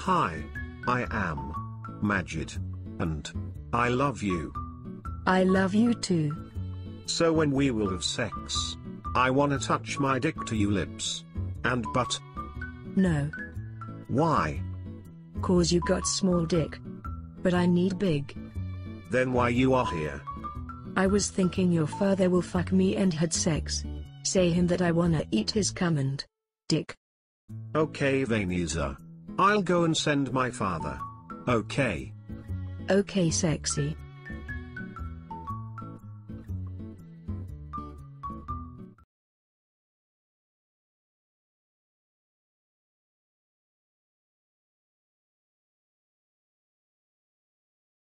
Hi. I am Majid. And I love you. I love you too. So when we will have sex, I wanna touch my dick to you lips. And butt. No. Why? Cause you got small dick. But I need big. Then why you are here? I was thinking your father will fuck me and had sex. Say him that I wanna eat his cum and dick. Okay Vanieza. I'll go and send my father. Okay. Okay sexy.